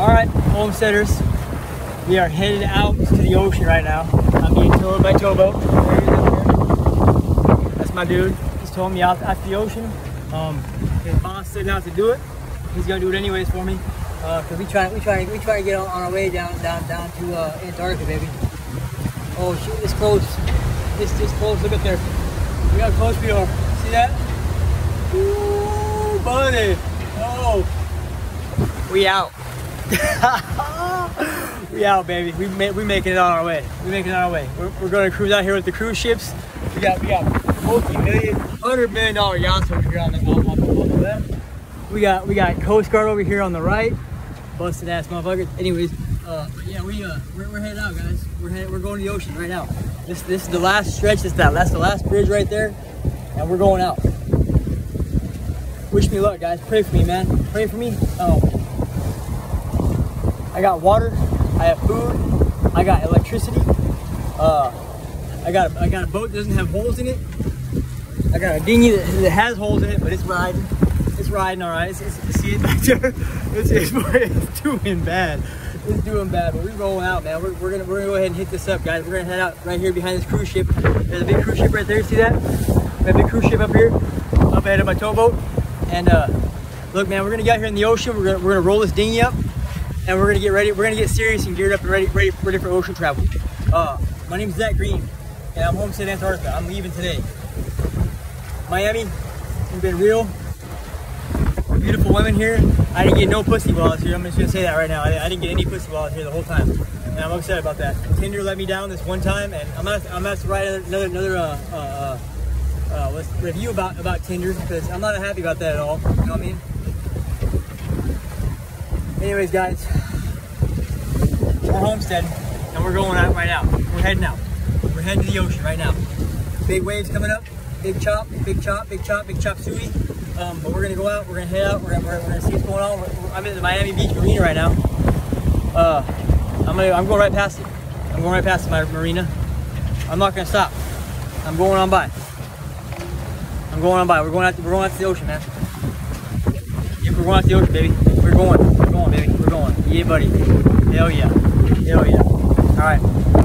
All right, homesteaders, we are headed out to the ocean right now. I'm being towed by towboat. That's my dude. He's towing me out, to the ocean. Um, his boss said not to do it. He's gonna do it anyways for me. Uh, cause we trying, we trying, we trying to get on, on our way down, down, down to uh, Antarctica, baby. Oh shoot, it's close. It's it's close. Look up there. We how close we are. See that? Ooh, buddy. Oh, we out. we out, baby. We ma- we making it on our way. We making it on our way. We're, we're going to cruise out here with the cruise ships. We got we got multi-million, hundred million dollar yachts over here on the on, left. We got we got Coast Guard over here on the right. Busted ass motherfuckers. Anyways, uh, but yeah, we uh we're, we're heading out, guys. We're we're going to the ocean right now. This this is the last stretch. This that that's the last bridge right there, and we're going out. Wish me luck, guys. Pray for me, man. Pray for me. Um, I got water. I have food. I got electricity. Uh, I got a, I got a boat that doesn't have holes in it. I got a dinghy that, that has holes in it, but it's riding. It's riding all right. It's, it's, see it back there? It's, it's, it's doing bad. It's doing bad, but we're rolling out, man. We're, we're gonna we're gonna go ahead and hit this up, guys. We're gonna head out right here behind this cruise ship. There's a big cruise ship right there. See that? We have a big cruise ship up here, up ahead of my towboat. And uh, look, man, we're gonna get out here in the ocean. We're gonna we're gonna roll this dinghy up, and we're gonna get ready. We're gonna get serious and geared up and ready ready for ocean travel. Uh, my name's Zach Green, and I'm homestead Antarctica. I'm leaving today. Miami, you've been real. Beautiful women here. I didn't get no pussy while I was here. I'm just gonna say that right now. I, I didn't get any pussy while I was here the whole time, and I'm upset about that. Tinder let me down this one time, and I'm not I'm to write another another uh, uh, uh, uh, review about about Tinder because I'm not happy about that at all. You know what I mean? Anyways, guys, we're homestead and we're going out right now. We're heading out. We're heading to the ocean right now. Big waves coming up. Big chop, big chop, big chop, big chop suey. Um, but we're gonna go out. We're gonna head out. We're gonna, we're, gonna see what's going on. We're- I'm in the Miami Beach Marina right now. Uh, I'm gonna, I'm going right past it. I'm going right past my marina. I'm not gonna stop. I'm going on by. I'm going on by. We're going out. To, we're going out to the ocean, man. We're going out the ocean, baby. We're going. We're going, baby. We're going. Yeah, buddy. Hell yeah. Hell yeah. All right.